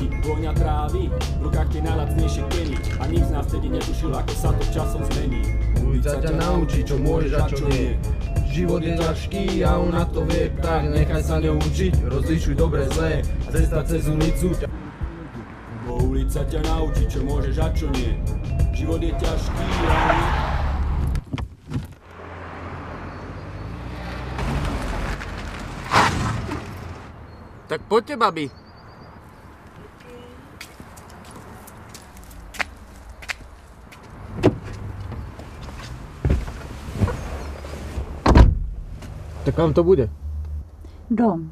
deti, vôňa trávy, v rukách tie najlacnejšie keny a nik z nás vtedy netušil, ako sa to časom zmení. Ulica ťa naučí, čo môžeš a čo nie. Život je ťažký a ona to vie, tak nechaj sa ňou učiť, rozlišuj dobre zlé, cesta cez ulicu ťa... Bo ulica ťa naučí, čo môžeš a čo nie. Život je ťažký a. Tak poďte, babi. Tak kam to bude? Dom.